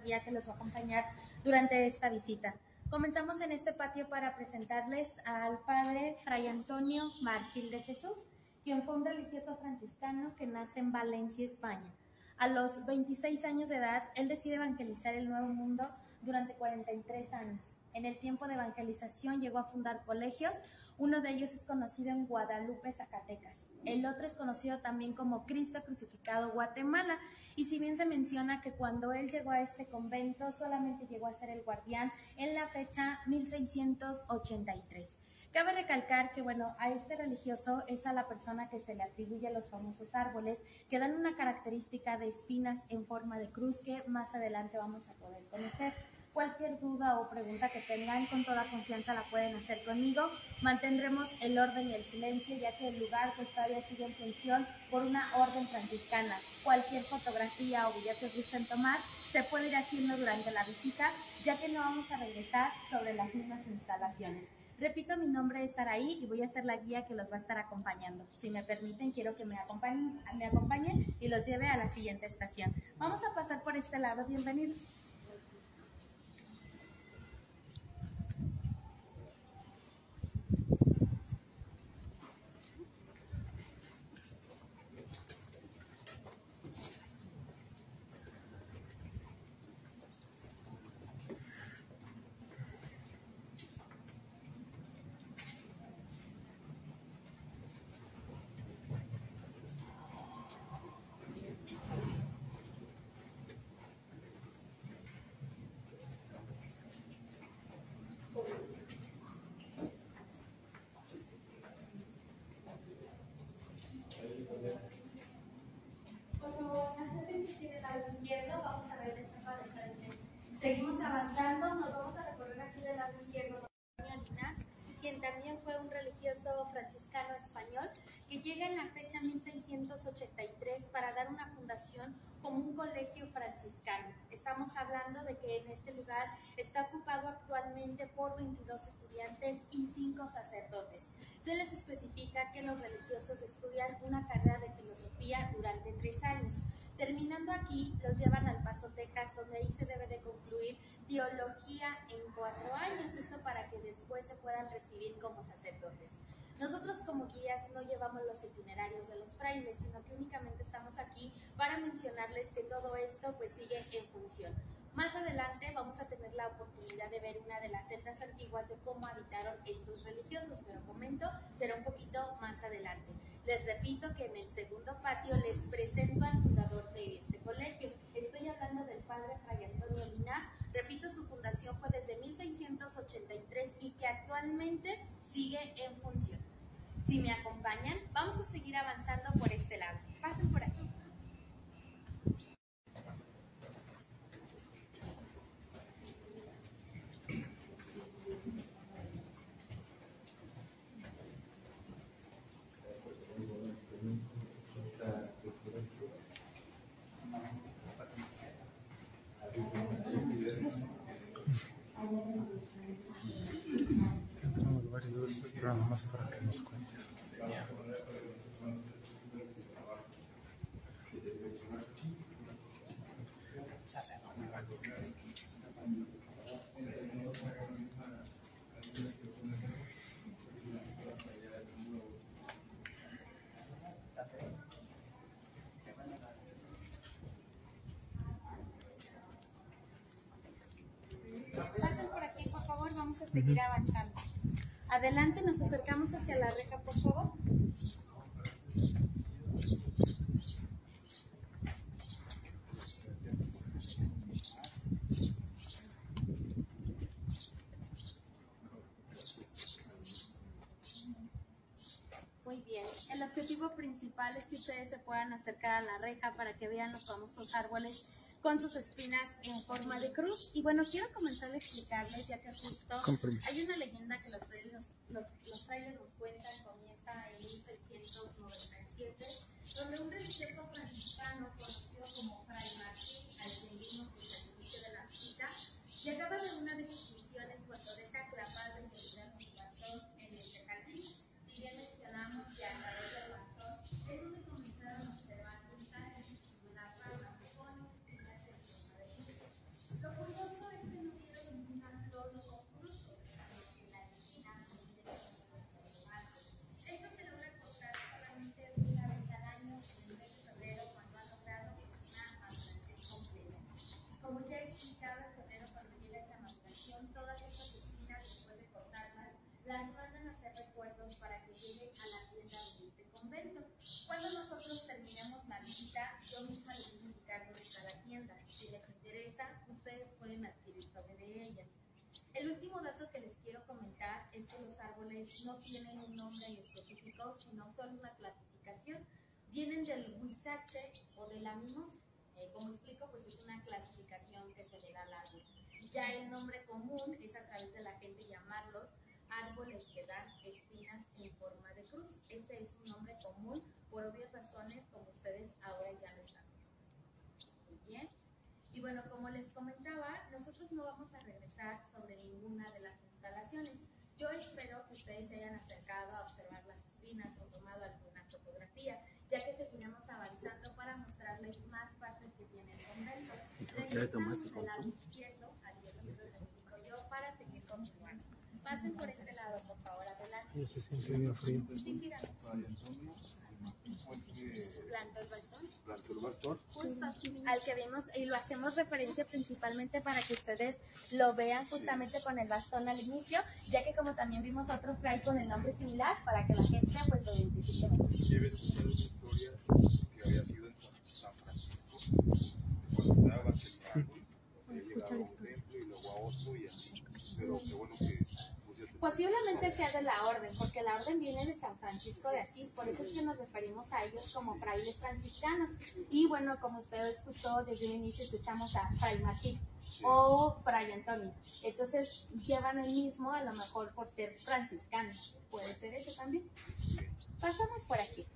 que los va a acompañar durante esta visita. Comenzamos en este patio para presentarles al padre Fray Antonio Margil de Jesús, quien fue un religioso franciscano que nace en Valencia, España. A los 26 años de edad, él decide evangelizar el Nuevo Mundo durante 43 años. En el tiempo de evangelización llegó a fundar colegios, uno de ellos es conocido en Guadalupe, Zacatecas. El otro es conocido también como Cristo Crucificado Guatemala. Y si bien se menciona que cuando él llegó a este convento solamente llegó a ser el guardián en la fecha 1683. Cabe recalcar que, bueno, a este religioso es a la persona que se le atribuye los famosos árboles que dan una característica de espinas en forma de cruz que más adelante vamos a poder conocer. Cualquier duda o pregunta que tengan, con toda confianza la pueden hacer conmigo. Mantendremos el orden y el silencio, ya que el lugar pues, todavía sigue en función por una orden franciscana. Cualquier fotografía o video que gusten tomar se puede ir haciendo durante la visita, ya que no vamos a regresar sobre las mismas instalaciones. Repito, mi nombre es Saraí y voy a ser la guía que los va a estar acompañando. Si me permiten, quiero que me acompañen, me acompañen y los lleve a la siguiente estación. Vamos a pasar por este lado. Bienvenidos. Seguimos avanzando, nos vamos a recorrer aquí del lado izquierdo quien también fue un religioso franciscano español, que llega en la fecha 1683 para dar una fundación como un colegio franciscano. Estamos hablando de que en este lugar está ocupado actualmente por 22 estudiantes y 5 sacerdotes. Se les especifica que los religiosos estudian una carrera de filosofía durante tres años. Terminando aquí, los llevan al Paso, Texas, donde ahí se debe de concluir teología en cuatro años, esto para que después se puedan recibir como sacerdotes. Nosotros como guías no llevamos los itinerarios de los frailes, sino que únicamente estamos aquí para mencionarles que todo esto pues sigue en función. Más adelante vamos a tener la oportunidad de ver una de las celdas antiguas de cómo habitaron estos religiosos, pero comento, será un poquito más adelante. Les repito que en el segundo patio les presento al fundador de este colegio. Estoy hablando del padre Fray Antonio Linas. Repito, su fundación fue desde 1683 y que actualmente sigue en función. Si me acompañan, vamos a seguir avanzando por este lado. Pasen por aquí. más para que nos cuente. Ya sé dónde va. Pasen por aquí, por favor, vamos a seguir avanzando. Adelante, nos acercamos hacia la reja, por favor. Muy bien. El objetivo principal es que ustedes se puedan acercar a la reja para que vean los famosos árboles con sus espinas en forma de cruz. Y bueno, quiero comenzar a explicarles, ya que justo hay una leyenda que los frailes, nos, los, los frailes nos cuentan, comienza en 1697, donde un religioso franciscano conocido como Fray Martín, al que vimos desde el inicio de la cita, llegaba de una de sus misiones cuando deja clavado el su bastón en este jardín. Si bien mencionamos que a través del bastón es donde comenzaron a observar cristales, una palma, con explicaba en febrero cuando llega esa maduración, todas estas espinas después de cortarlas, las mandan a hacer recuerdos para que lleguen a la tienda de este convento. Cuando nosotros terminemos la visita, yo misma les voy a indicar dónde está la tienda. Si les interesa, ustedes pueden adquirir sobre ellas. El último dato que les quiero comentar es que los árboles no tienen un nombre en específico, sino solo una clasificación. Vienen del huizache o de la mimosa. Eh, como explico, pues es una clasificación que se le da al árbol. Ya el nombre común es a través de la gente llamarlos árboles que dan espinas en forma de cruz. Ese es un nombre común por obvias razones, como ustedes ahora ya lo están. Muy bien. Y bueno, como les comentaba, nosotros no vamos a regresar sobre ninguna de las instalaciones. Yo espero que ustedes se hayan acercado a observar las espinas o tomado alguna fotografía, ya que seguiremos avanzando para mostrarles más partes que tiene el convento. Regresamos del lado izquierdo, al donde me indico yo, para seguir continuando. Pasen por este lado, por favor, adelante. Se Sí, el bastón. plantó el bastón. justo al que vimos y lo hacemos referencia principalmente para que ustedes lo vean justamente con el bastón al inicio, ya que como también vimos otro fray con el nombre similar para que la gente pues lo identifique mejor. Lleve escuchado una historia que había sido en San, Francisco, cuando estaba bajo el templo y luego a otro y así. Pero qué bueno que Posiblemente sea de la orden, porque la orden viene de San Francisco de Asís, por eso es que nos referimos a ellos como frailes franciscanos. Y bueno, como usted escuchó desde el inicio, escuchamos a Fray Martín o Fray Antonio. Entonces llevan el mismo, a lo mejor por ser franciscanos. ¿Puede ser eso también? Pasamos por aquí.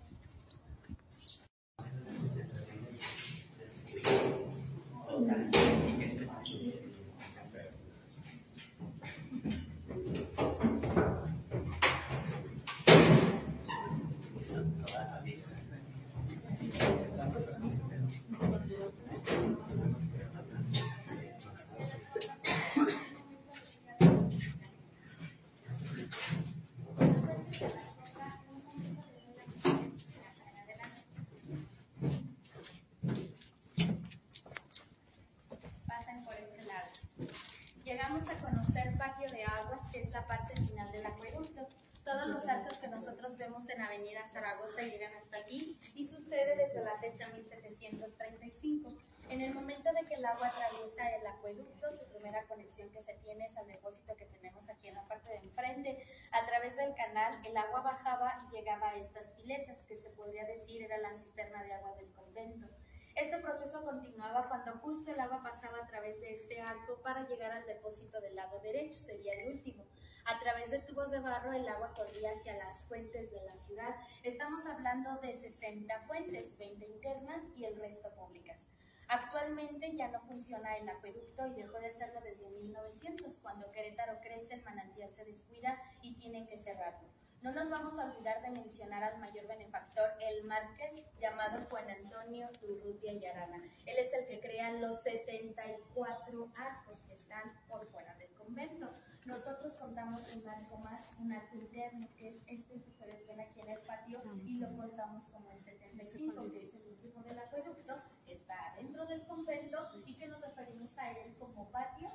Que es la parte final del acueducto. Todos los actos que nosotros vemos en Avenida Zaragoza llegan hasta aquí y sucede desde la fecha 1735. En el momento de que el agua atraviesa el acueducto, su primera conexión que se tiene es al depósito que tenemos aquí en la parte de enfrente. A través del canal, el agua bajaba y llegaba a estas piletas, que se podría decir era la cisterna de agua del convento. Este proceso continuaba cuando justo el agua pasaba a través de este arco para llegar al depósito del lado derecho, sería el último. A través de tubos de barro el agua corría hacia las fuentes de la ciudad. Estamos hablando de 60 fuentes, 20 internas y el resto públicas. Actualmente ya no funciona el acueducto y dejó de hacerlo desde 1900, cuando Querétaro crece, el manantial se descuida y tienen que cerrarlo. No nos vamos a olvidar de mencionar al mayor benefactor, el marqués llamado Juan Antonio Durrutia y Arana. Él es el que crea los 74 arcos que están por fuera del convento. Nosotros contamos un arco más, un arco interno, que es este que ustedes ven aquí en el patio, y lo contamos como el 75, que es el último del acueducto, está dentro del convento y que nos referimos a él como patio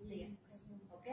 de arcos. ¿Ok?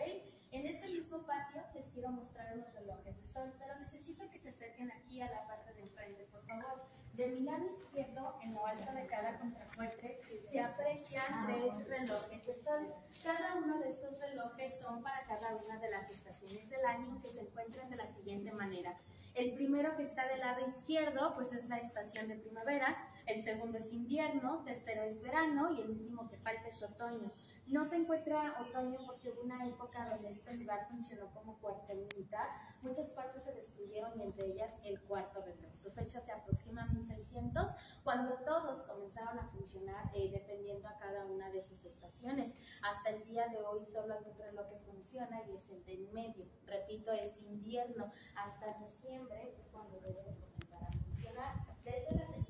En este mismo patio les quiero mostrar unos relojes de sol, pero necesito que se acerquen aquí a la parte de enfrente, por favor. De mi lado izquierdo, en lo alto de cada contrafuerte, se aprecian tres relojes de sol. Cada uno de estos relojes son para cada una de las estaciones del año que se encuentran de la siguiente manera. El primero que está del lado izquierdo, pues es la estación de primavera, el segundo es invierno, tercero es verano y el último que falta es otoño. No se encuentra otoño porque hubo una época donde este lugar funcionó como cuartel militar. Muchas partes se destruyeron y entre ellas el cuarto reloj. Su fecha se aproxima a 1600, cuando todos comenzaron a funcionar eh, dependiendo a cada una de sus estaciones. Hasta el día de hoy solo hay un reloj que funciona y es el de en medio. Repito, es invierno. Hasta diciembre es cuando debe de comenzar a funcionar. Desde